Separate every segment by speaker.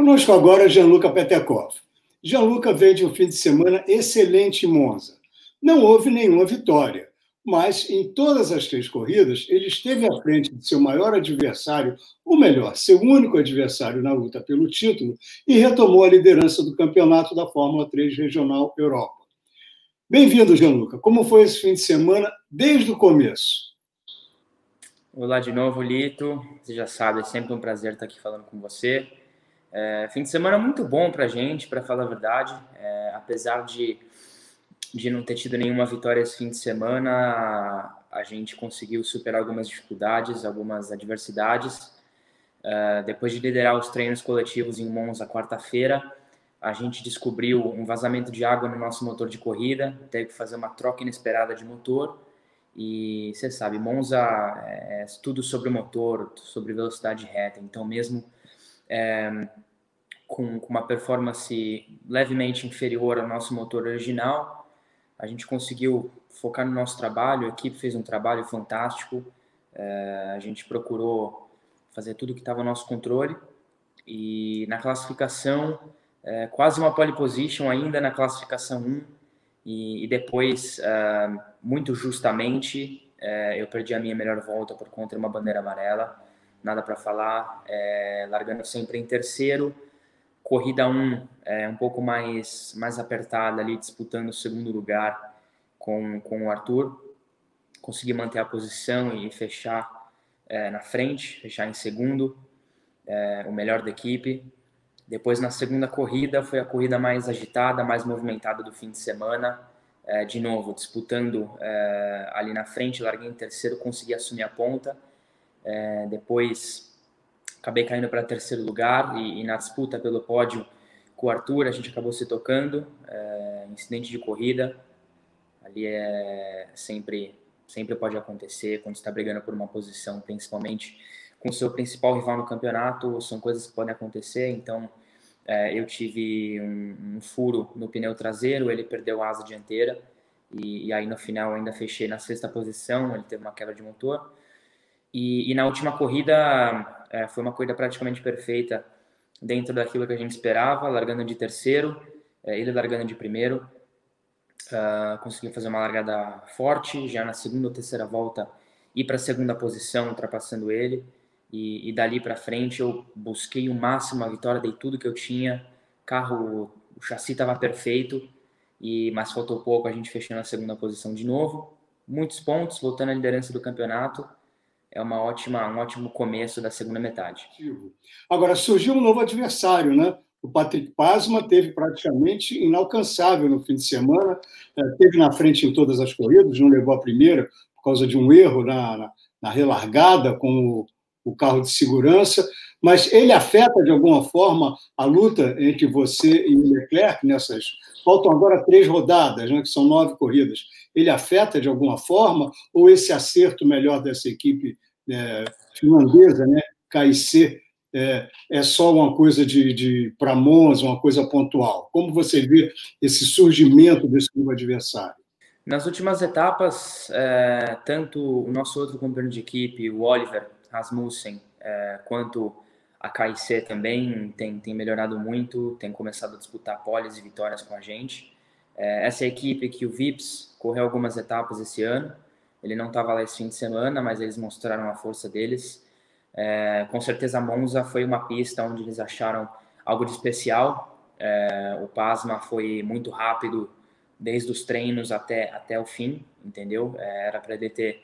Speaker 1: Conosco agora Gianluca Petekov. Gianluca vem de um fim de semana excelente em Monza. Não houve nenhuma vitória, mas em todas as três corridas ele esteve à frente de seu maior adversário, ou melhor, seu único adversário na luta pelo título, e retomou a liderança do campeonato da Fórmula 3 Regional Europa. Bem-vindo, Gianluca. Como foi esse fim de semana desde o começo?
Speaker 2: Olá de novo, Lito. Você já sabe, é sempre um prazer estar aqui falando com você. É, fim de semana muito bom para a gente, para falar a verdade. É, apesar de, de não ter tido nenhuma vitória esse fim de semana, a gente conseguiu superar algumas dificuldades, algumas adversidades. É, depois de liderar os treinos coletivos em Monza quarta-feira, a gente descobriu um vazamento de água no nosso motor de corrida, teve que fazer uma troca inesperada de motor. E você sabe, Monza é, é tudo sobre o motor, sobre velocidade reta. Então, mesmo é, com, com, uma performance levemente inferior ao nosso motor original, a gente conseguiu focar no nosso trabalho, a equipe fez um trabalho fantástico, é, a gente procurou fazer tudo que estava ao nosso controle. E na classificação, é, quase uma pole position ainda na classificação 1 e, e depois, é, muito justamente, é, eu perdi a minha melhor volta por conta de uma bandeira amarela, nada para falar, é, largando sempre em terceiro. Corrida 1 um, é um pouco mais, mais apertada ali, disputando o segundo lugar com, com o Arthur. Consegui manter a posição e fechar é, na frente, fechar em segundo, é, o melhor da equipe. Depois, na segunda corrida, foi a corrida mais agitada, mais movimentada do fim de semana. É, de novo, disputando é, ali na frente, larguei em terceiro, consegui assumir a ponta é, depois acabei caindo para terceiro lugar e, e, na disputa pelo pódio com o Arthur a gente acabou se tocando, é, incidente de corrida. Ali é sempre sempre pode acontecer quando está brigando por uma posição, principalmente com seu principal rival no campeonato, são coisas que podem acontecer. Então é, eu tive um, um, furo no pneu traseiro, ele perdeu a asa dianteira e, e aí no final ainda fechei na sexta posição, ele teve uma quebra de motor. E, e na última corrida é, foi uma corrida praticamente perfeita dentro daquilo que a gente esperava, largando de terceiro, é, ele largando de primeiro. Uh, conseguiu fazer uma largada forte, já na segunda ou terceira volta ir para a segunda posição, ultrapassando ele. E, e dali para frente eu busquei o máximo a vitória, dei tudo que eu tinha. Carro, o chassi estava perfeito, e mas faltou pouco, a gente fechou na segunda posição de novo. Muitos pontos, voltando à liderança do campeonato é uma ótima, um ótimo começo da segunda metade.
Speaker 1: Agora, surgiu um novo adversário, né? O Patrick Pasma teve praticamente inalcançável no fim de semana, é, teve na frente em todas as corridas, não levou a primeira por causa de um erro na, na, na relargada com o, o carro de segurança, mas ele afeta de alguma forma a luta entre você e o Leclerc nessas. Faltam agora três rodadas, né, que são nove corridas. Ele afeta de alguma forma ou esse acerto melhor dessa equipe é, finlandesa, né, KIC, é, é só uma coisa de, de para Monza, uma coisa pontual? Como você vê esse surgimento desse novo adversário?
Speaker 2: Nas últimas etapas, é, tanto o nosso outro companheiro de equipe, o Oliver Rasmussen, é, quanto a KIC também tem, tem melhorado muito, tem começado a disputar poles e vitórias com a gente. É, essa é a equipe que o Vips correu algumas etapas esse ano. Ele não estava lá esse fim de semana, mas eles mostraram a força deles. É, com certeza Monza foi uma pista onde eles acharam algo de especial. É, o Pasma foi muito rápido desde os treinos até, até o fim, entendeu? É, era para ele ter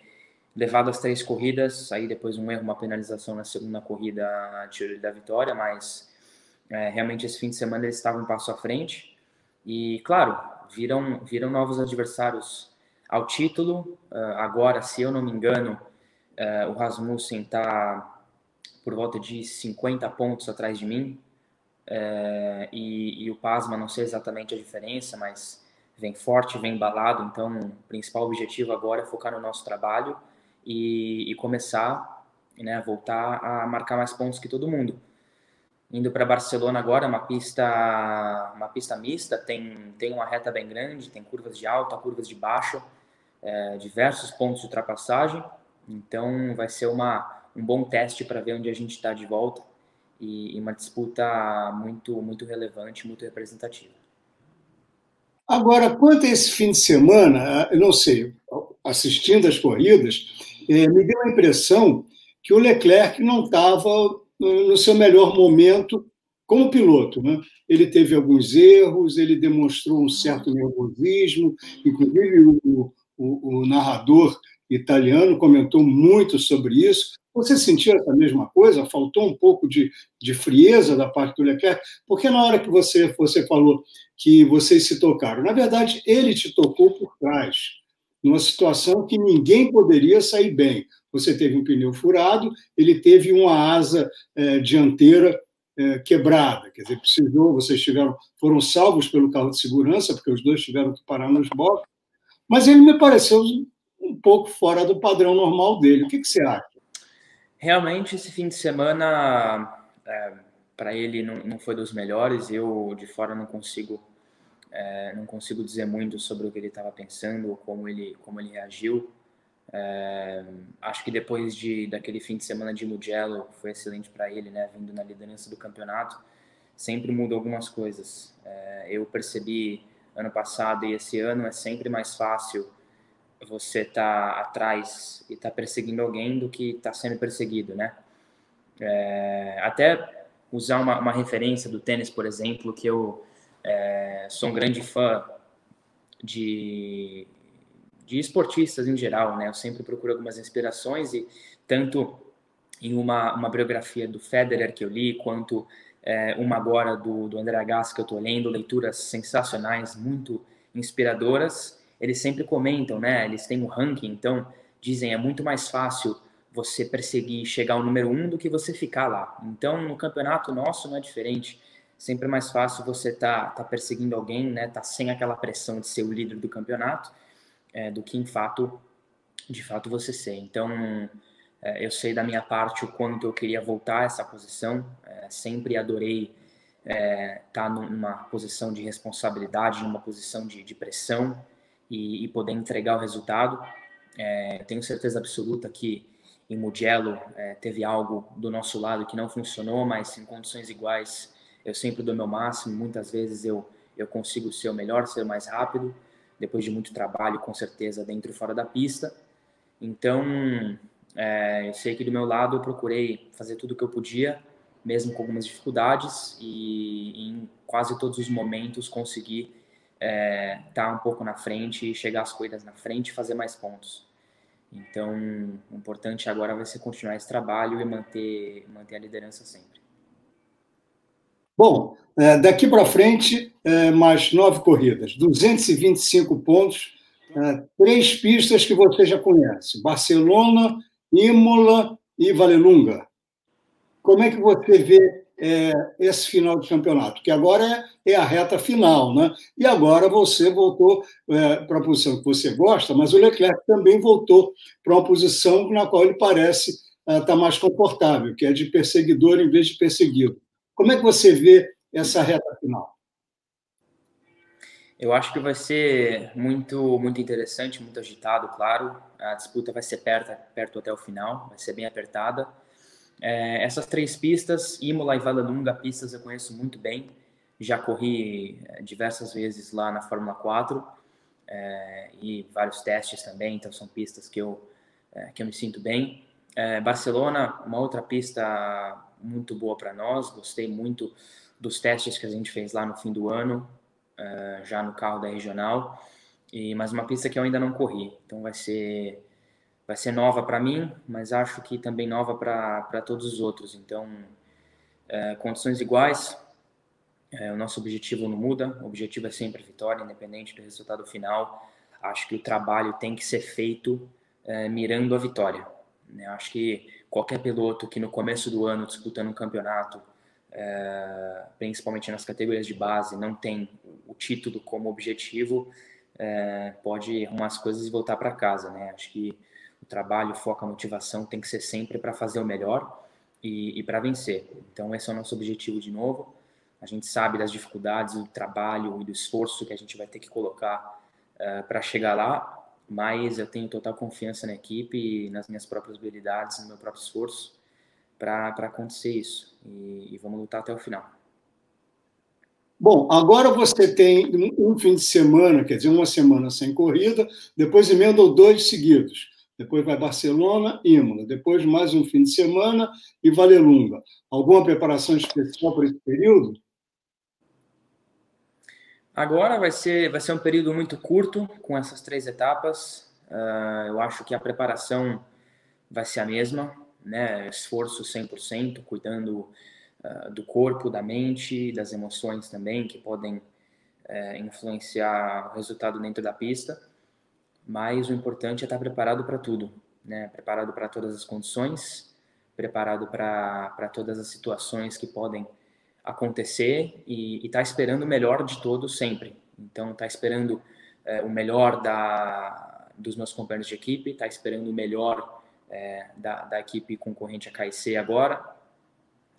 Speaker 2: levado as três corridas, aí depois um erro, uma penalização na segunda corrida tirou ele da vitória, mas é, realmente esse fim de semana eles estavam um passo à frente. E, claro, viram, viram novos adversários ao título. Uh, agora, se eu não me engano, uh, o Rasmussen está por volta de 50 pontos atrás de mim. Uh, e, e, o Pasma, não sei exatamente a diferença, mas vem forte, vem embalado. Então, o principal objetivo agora é focar no nosso trabalho e, e começar né, voltar a marcar mais pontos que todo mundo. Indo para Barcelona agora, uma pista, uma pista mista, tem, tem uma reta bem grande, tem curvas de alta, curvas de baixo, é, diversos pontos de ultrapassagem. Então vai ser uma, um bom teste para ver onde a gente está de volta e, e uma disputa muito, muito relevante, muito representativa.
Speaker 1: Agora, quanto a esse fim de semana, eu não sei, assistindo as corridas, me deu a impressão que o Leclerc não estava no seu melhor momento como piloto. Né? Ele teve alguns erros, ele demonstrou um certo nervosismo, inclusive o, o, o narrador italiano comentou muito sobre isso. Você sentiu essa mesma coisa? Faltou um pouco de, de frieza da parte do Leclerc? Porque na hora que você, você falou que vocês se tocaram, na verdade, ele te tocou por trás, numa situação que ninguém poderia sair bem. Você teve um pneu furado, ele teve uma asa é, dianteira é, quebrada, quer dizer, precisou, vocês tiveram, foram salvos pelo carro de segurança, porque os dois tiveram que parar nos boxes, mas ele me pareceu um pouco fora do padrão normal dele. O que, que você acha?
Speaker 2: Realmente, esse fim de semana, é, para ele, não, não foi dos melhores. Eu, de fora, não consigo é, não consigo dizer muito sobre o que ele estava pensando ou como ele, como ele reagiu. É, acho que depois de daquele fim de semana de Mugello foi excelente para ele, né? Vindo na liderança do campeonato, sempre muda algumas coisas. É, eu percebi ano passado e esse ano é sempre mais fácil você tá atrás e tá perseguindo alguém do que tá sendo perseguido, né? É, até usar uma, uma, referência do tênis, por exemplo, que eu é, sou um grande fã de, de esportistas em geral, né? Eu sempre procuro algumas inspirações e tanto em uma, uma biografia do Federer que eu li, quanto é, uma agora do, do André Agassi que eu estou lendo, leituras sensacionais, muito inspiradoras eles sempre comentam, né? Eles têm um ranking, então dizem é muito mais fácil você perseguir chegar ao número um do que você ficar lá. Então no campeonato nosso não é diferente. Sempre é mais fácil você tá, tá perseguindo alguém, né? Tá sem aquela pressão de ser o líder do campeonato, é, do que em fato, de fato você ser. Então é, eu sei da minha parte o quanto eu queria voltar a essa posição. É, sempre adorei estar é, tá numa posição de responsabilidade, numa posição de, de pressão e, e poder entregar o resultado. É, tenho certeza absoluta que em Mugello é, teve algo do nosso lado que não funcionou, mas em condições iguais eu sempre dou meu máximo. Muitas vezes eu, eu consigo ser o melhor, ser mais rápido, depois de muito trabalho, com certeza, dentro e fora da pista. Então, é, eu sei que do meu lado eu procurei fazer tudo o que eu podia, mesmo com algumas dificuldades, e em quase todos os momentos consegui é, tá um pouco na frente, chegar as corridas na frente e fazer mais pontos. Então, o importante agora vai ser continuar esse trabalho e manter, manter a liderança sempre.
Speaker 1: Bom, é, daqui para frente, é, mais nove corridas, 225 pontos, é, três pistas que você já conhece: Barcelona, Imola e Valelunga. Como é que você vê esse final de campeonato, que agora é, a reta final, né? E agora você voltou para a posição que você gosta, mas o Leclerc também voltou para uma posição na qual ele parece estar tá mais confortável, que é de perseguidor em vez de perseguido. Como é que você vê essa reta final?
Speaker 2: Eu acho que vai ser muito muito interessante, muito agitado, claro. A disputa vai ser perto, perto até o final, vai ser bem apertada. É, essas três pistas, Imola e Valladolid, pistas eu conheço muito bem. Já corri é, diversas vezes lá na Fórmula 4 é, e vários testes também, então são pistas que eu, é, que eu me sinto bem. É, Barcelona, uma outra pista muito boa para nós, gostei muito dos testes que a gente fez lá no fim do ano, é, já no carro da regional, e mas uma pista que eu ainda não corri, então vai ser vai ser nova para mim, mas acho que também nova para todos os outros. Então, é, condições iguais, é, o nosso objetivo não muda, o objetivo é sempre vitória, independente do resultado final. Acho que o trabalho tem que ser feito mirando a vitória. Né? Acho que qualquer piloto que no começo do ano disputando um campeonato, é, principalmente nas categorias de base, não tem o título como objetivo, é, pode arrumar as coisas e voltar para casa. Né? Acho que o trabalho, o foco, a motivação tem que ser sempre para fazer o melhor e, e para vencer. Então, esse é o nosso objetivo de novo. A gente sabe das dificuldades do trabalho e do esforço que a gente vai ter que colocar uh, para chegar lá, mas eu tenho total confiança na equipe, nas minhas próprias habilidades, no meu próprio esforço. para acontecer isso. E, e vamos lutar até o final.
Speaker 1: Bom, agora você tem um fim de semana, quer dizer, uma semana sem corrida, depois emendam dois seguidos. Depois vai Barcelona, Imola. Depois mais um fim de semana e Valelunga. Alguma preparação especial para esse período?
Speaker 2: Agora vai ser, vai ser um período muito curto com essas três etapas. Uh, eu acho que a preparação vai ser a mesma, né? Esforço 100%, cuidando uh, do corpo, da mente, das emoções também, que podem uh, influenciar o resultado dentro da pista. Mas o importante é estar preparado para tudo, né? Preparado para todas as condições, preparado para todas as situações que podem acontecer e estar tá esperando o melhor de todos sempre. Então, tá esperando é, o melhor da, dos meus companheiros de equipe, tá esperando o melhor é, da, da, equipe concorrente a KIC agora,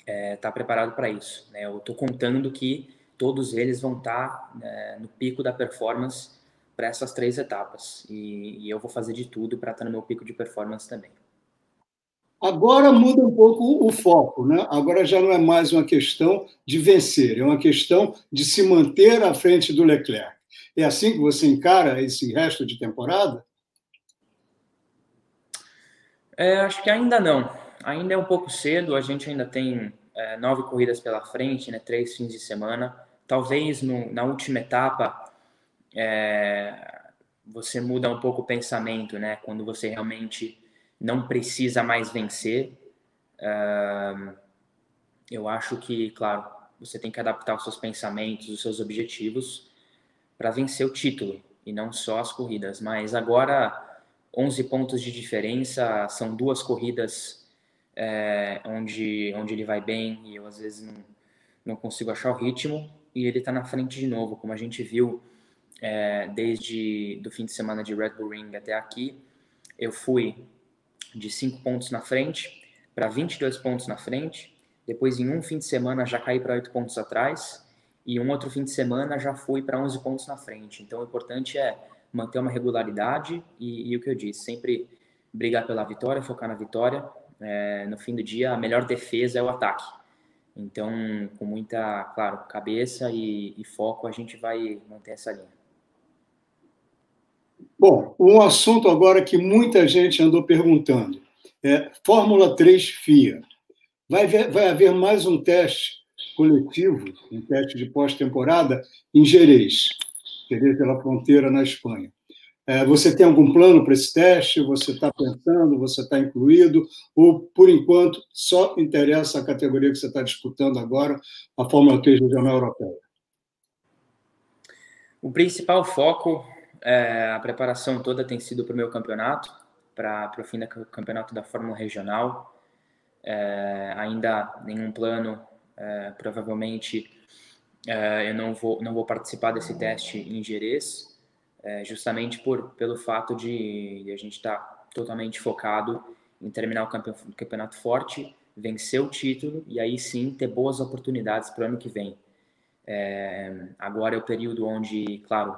Speaker 2: é, tá preparado para isso. Né? Eu estou contando que todos eles vão estar tá, né, no pico da performance para essas três etapas e, e eu vou fazer de tudo para estar tá no meu pico de performance também.
Speaker 1: Agora muda um pouco o foco, né? Agora já não é mais uma questão de vencer, é uma questão de se manter à frente do Leclerc. É assim que você encara esse resto de temporada?
Speaker 2: É, acho que ainda não. Ainda é um pouco cedo. A gente ainda tem é, nove corridas pela frente, né? Três fins de semana. Talvez no, na última etapa é, você muda um pouco o pensamento, né? Quando você realmente não precisa mais vencer. Uh, eu acho que, claro, você tem que adaptar os seus pensamentos, os seus objetivos para vencer o título e não só as corridas. Mas agora, 11 pontos de diferença, são duas corridas é, onde, onde ele vai bem e eu às vezes não, não consigo achar o ritmo e ele está na frente de novo, como a gente viu é, desde do fim de semana de Red Bull Ring até aqui. Eu fui de 5 pontos na frente para 22 pontos na frente. Depois, em um fim de semana, já caí para 8 pontos atrás. E um outro fim de semana já fui para 11 pontos na frente. Então, o importante é manter uma regularidade e, e o que eu disse, sempre brigar pela vitória, focar na vitória. É, no fim do dia, a melhor defesa é o ataque. Então, com muita, claro, cabeça e, e foco, a gente vai manter essa linha.
Speaker 1: Bom, um assunto agora que muita gente andou perguntando é Fórmula 3 FIA. Vai, ver, vai haver mais um teste coletivo, um teste de pós-temporada em Jerez, Jerez pela fronteira na Espanha. É, você tem algum plano para esse teste? Você está pensando? Você está incluído? Ou, por enquanto, só interessa a categoria que você está disputando agora, a Fórmula 3 Regional Europeia?
Speaker 2: O principal foco é, a preparação toda tem sido para o meu campeonato, para o fim do campeonato da Fórmula Regional. É, ainda nenhum plano, é, provavelmente é, eu não vou, não vou participar desse teste em Jerez, é, justamente por, pelo fato de, de a gente estar tá totalmente focado em terminar o campeonato forte, vencer o título e aí sim ter boas oportunidades para o ano que vem. É, agora é o período onde, claro,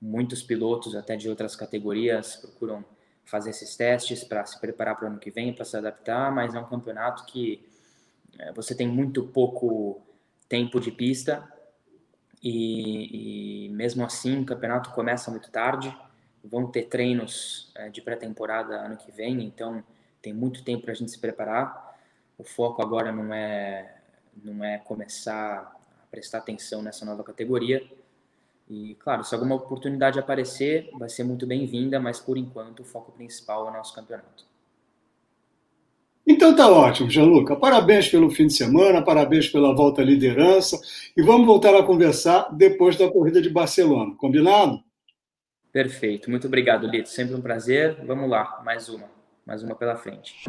Speaker 2: Muitos pilotos, até de outras categorias, procuram fazer esses testes para se preparar para o ano que vem, para se adaptar, mas é um campeonato que é, você tem muito pouco tempo de pista e, e, mesmo assim o campeonato começa muito tarde. Vão ter treinos é, de pré-temporada ano que vem, então tem muito tempo para a gente se preparar. O foco agora não é não é começar a prestar atenção nessa nova categoria, e, claro, se alguma oportunidade aparecer, vai ser muito bem-vinda, mas por enquanto o foco principal é o nosso campeonato.
Speaker 1: Então tá ótimo, Gianluca. Parabéns pelo fim de semana, parabéns pela volta à liderança e vamos voltar a conversar depois da corrida de Barcelona. Combinado?
Speaker 2: Perfeito. Muito obrigado, Lito. Sempre um prazer. Vamos lá, mais uma. Mais uma pela frente.